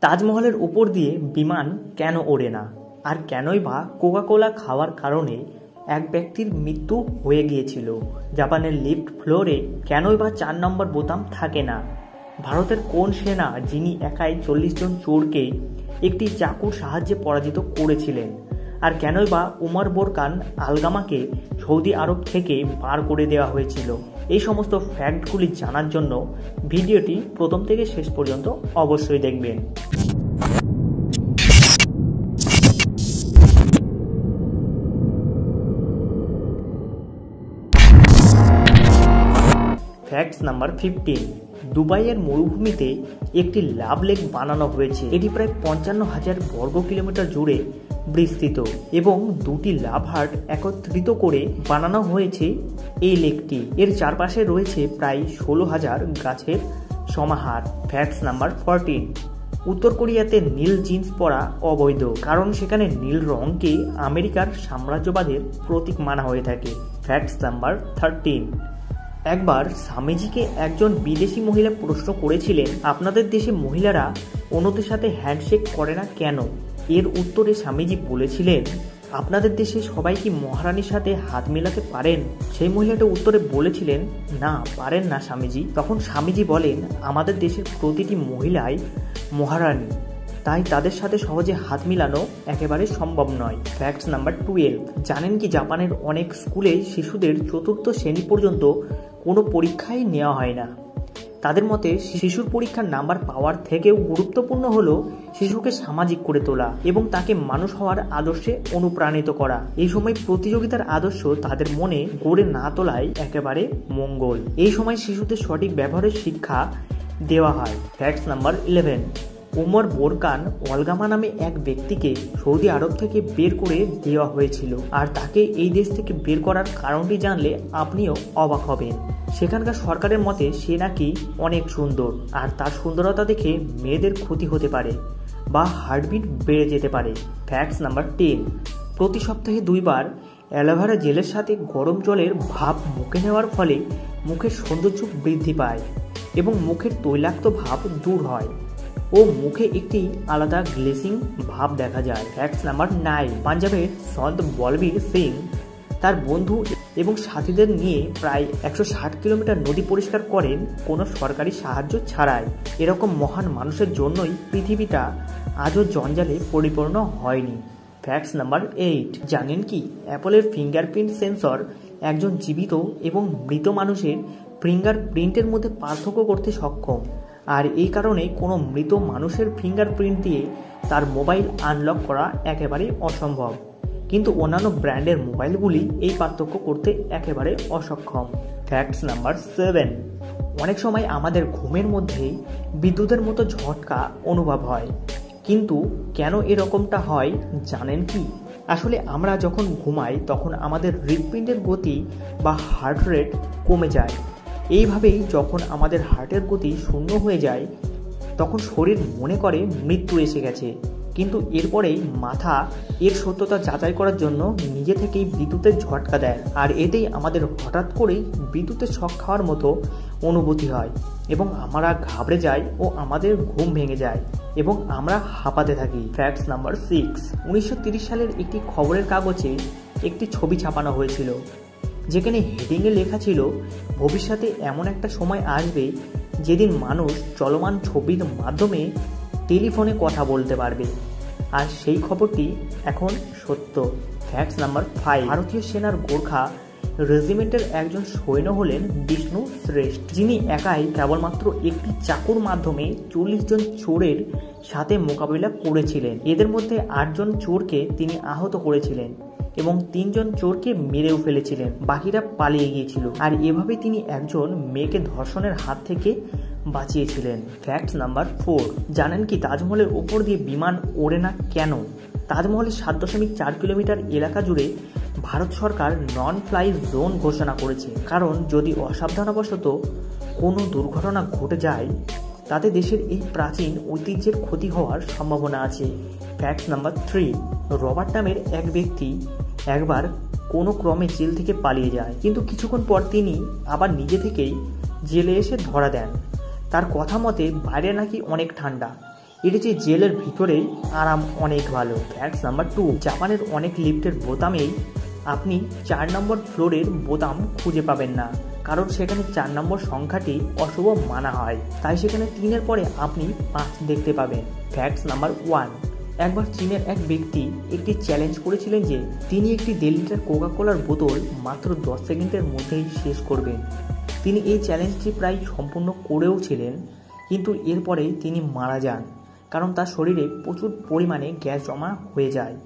তাজমহলের উপর দিয়ে বিমান কেন ওড়ে না? আর কেনই বা কোকাকোলা খাওয়ার কারণে এক ব্যক্তির মৃত্যু হয়ে গিয়েছিল? জাপানের লিফট ফ্লোরে কেনই বা চার নম্বর বোতাম থাকে না? ভারতের কোন সেনা যিনি একাই চল্লিশ জন চোরকে একটি চাকুর সাহায্যে পরাজিত করেছিলেন? আর কেনই বা উমর বোরকান আলগামাকে সৌদি আরব থেকে বার করে দেওয়া হয়েছিল? এই সমস্ত ফ্যাক্টগুলি জানার জন্য ভিডিওটি প্রথম থেকে শেষ পর্যন্ত অবশ্যই দেখবেন। ফ্যাক্টস নাম্বার ফিফটিন দুবাইয়ের মরুভূমিতে একটি লাভ লেক বানানো হয়েছে। এটি প্রায় পঞ্চান্ন হাজার বর্গ কিলোমিটার জুড়ে বিস্তৃত এবং দুটি লাভ হার্ট একত্রিত করে বানানো হয়েছে এই লেকটি। এর চারপাশে রয়েছে প্রায় ষোলো হাজার গাছের সমাহার। ফ্যাক্টস নাম্বার ফরটিন উত্তর কোরিয়াতে নীল জিন্স পরা অবৈধ, কারণ সেখানে নীল রঙকে আমেরিকার সাম্রাজ্যবাদের প্রতীক মানা হয়ে থাকে। ফ্যাক্টস নাম্বার থার্টিন একবার স্বামীজিকে একজন বিদেশি মহিলা প্রশ্ন করেছিলেন, আপনাদের দেশে মহিলারা অন্যদের সাথে হ্যান্ডশেক করে না কেন? এর উত্তরে স্বামীজি বলেছিলেন, আপনাদের দেশে সবাই কি মহারানীর সাথে হাত মেলাতে পারেন? সেই মহিলাটা উত্তরে বলেছিলেন, না, পারেন না স্বামীজি। তখন স্বামীজি বলেন, আমাদের দেশের প্রতিটি মহিলাই মহারানী, তাই তাদের সাথে সহজে হাত মিলানো একেবারে সম্ভব নয়। ফ্যাক্ট নাম্বার টুয়েলভ জানেন কি জাপানের অনেক স্কুলে শিশুদের চতুর্থ শ্রেণি পর্যন্ত কোনো পরীক্ষাই নেওয়া হয় না। তাদের মতে, শিশুর পরীক্ষার নাম্বার পাওয়ার থেকেও গুরুত্বপূর্ণ হলো শিশুকে সামাজিক করে তোলা এবং তাকে মানুষ হওয়ার আদর্শে অনুপ্রাণিত করা। এই সময় প্রতিযোগিতার আদর্শ তাদের মনে গড়ে না তোলায় একেবারে মঙ্গল। এই সময় শিশুদের সঠিক ব্যবহারের শিক্ষা দেওয়া হয়। Facts number eleven Umar Borkan Al Gamha নামে এক ব্যক্তিকে সৌদি আরব থেকে বের করে দেওয়া হয়েছিল। আর তাকে এই দেশ থেকে বের করার কারণটি জানলে আপনিও অবাক হবেন। সেখানকার সরকারের মতে সে নাকি অনেক সুন্দর, আর তার সুন্দরতা দেখে মেয়েদের ক্ষতি হতে পারে বা হার্টবিট বেড়ে যেতে পারে। Facts number ten. প্রতি সপ্তাহে দুইবার অ্যালোভেরা জেলের সাথে গরম জলের ভাব মুখে নেওয়ার ফলে মুখের সৌন্দর্য বৃদ্ধি পায় এবং মুখের তৈলাক্ত ভাব দূর হয়। ও মুখে একটি আলাদা গ্লেসিং ভাব দেখা যায়। ফ্যাক্টস নাম্বার নাইন পাঞ্জাবের সন্ত বলবীর সিং তার বন্ধু এবং সাথীদের নিয়ে প্রায় একশো ষাট কিলোমিটার নদী পরিষ্কার করেন, কোনো সরকারি সাহায্য ছাড়াই। এরকম মহান মানুষের জন্যই পৃথিবীটা আজও জঞ্জালে পরিপূর্ণ হয়নি। ফ্যাক্টস নাম্বার এইট জানেন কি? অ্যাপলের ফিঙ্গারপ্রিন্ট সেন্সর একজন জীবিত এবং মৃত মানুষের ফিঙ্গার প্রিন্টের মধ্যে পার্থক্য করতে সক্ষম। আর এই কারণে কোনো মৃত মানুষের ফিঙ্গারপ্রিন্ট দিয়ে তার মোবাইল আনলক করা একেবারে অসম্ভব। কিন্তু অন্যান্য ব্র্যান্ডের মোবাইলগুলি এই পার্থক্য করতে একেবারে অসক্ষম। ফ্যাক্টস নাম্বার সেভেন অনেক সময় আমাদের ঘুমের মধ্যেই বিদ্যুতের মতো ঝটকা অনুভব হয়। কিন্তু কেন এরকমটা হয় জানেন কি? আসলে আমরা যখন ঘুমাই তখন আমাদের হৃৎপিণ্ডের গতি বা হার্ট রেট কমে যায়। এইভাবেই যখন আমাদের হার্টের গতি শূন্য হয়ে যায়, তখন শরীর মনে করে মৃত্যু এসে গেছে। কিন্তু এরপরেই মাথা এর সত্যতা যাচাই করার জন্য নিজে থেকেই বিদ্যুতের ঝটকা দেয়। আর এতেই আমাদের হঠাৎ করেই বিদ্যুতের শখ খাওয়ার মতো অনুভূতি হয় এবং আমরা ঘাবড়ে যাই ও আমাদের ঘুম ভেঙে যায় এবং আমরা হাঁপাতে থাকি। ফ্যাক্টস নাম্বার সিক্স উনিশশো সালের একটি খবরের কাগজে একটি ছবি ছাপানো হয়েছিল। যেখানে হেডিংয়ে লেখা ছিল, ভবিষ্যতে এমন একটা সময় আসবে যেদিন মানুষ চলমান ছবির মাধ্যমে টেলিফোনে কথা বলতে পারবে। আর সেই খবরটি এখন সত্য। ফ্যাক্টস নাম্বার ফাইভ ভারতীয় সেনার গোর্খা রেজিমেন্টের একজন সৈন্য হলেন বিষ্ণু শ্রেষ্ঠ। যিনি একাই কেবলমাত্র একটি চাকুর মাধ্যমে চল্লিশ জন চোরের সাথে মোকাবিলা করেছিলেন। এদের মধ্যে আটজন চোরকে তিনি আহত করেছিলেন। এবং তিনজন চোরকে মেরেও ফেলেছিলেন। বাকিরা পালিয়ে গিয়েছিল। আর এভাবে তিনি একজন মেয়েকে ধর্ষণের হাত থেকে বাঁচিয়েছিলেন। ফ্যাক্ট নাম্বার ফোর জানেন কি তাজমহলের ওপর দিয়ে বিমান ওড়ে না কেন? তাজমহলের সাত দশমিক চার কিলোমিটার এলাকা জুড়ে ভারত সরকার নন ফ্লাই জোন ঘোষণা করেছে। কারণ যদি অসাবধানবশত কোনো দুর্ঘটনা ঘটে যায় তাতে দেশের এই প্রাচীন ঐতিহ্যের ক্ষতি হওয়ার সম্ভাবনা আছে। ফ্যাক্ট নাম্বার থ্রি রবার্ট নামের এক ব্যক্তি একবার কোনো ক্রমে জেল থেকে পালিয়ে যায়। কিন্তু কিছুক্ষণ পর তিনি আবার নিজে থেকেই জেলে এসে ধরা দেন। তার কথা মতে, বাইরে নাকি অনেক ঠান্ডা। এটি যে জেলের ভিতরেই আরাম অনেক ভালো। ফ্যাক্টস নাম্বার টু জাপানের অনেক লিফটের বোতামেই আপনি চার নম্বর ফ্লোরের বোতাম খুঁজে পাবেন না। কারণ সেখানে চার নম্বর সংখ্যাটি অশুভ মানা হয়। তাই সেখানে তিনের পরে আপনি পাঁচ দেখতে পাবেন। ফ্যাক্টস নাম্বার ওয়ান একবার চীনের এক ব্যক্তি একটি চ্যালেঞ্জ করেছিলেন যে তিনি একটি দেড় লিটার কোকা কোলার বোতল মাত্র দশ সেকেন্ডের মধ্যেই শেষ করবেন। তিনি এই চ্যালেঞ্জটি প্রায় সম্পূর্ণ করেও ছিলেন, কিন্তু এরপরে তিনি মারা যান, কারণ তার শরীরে প্রচুর পরিমাণে গ্যাস জমা হয়ে যায়।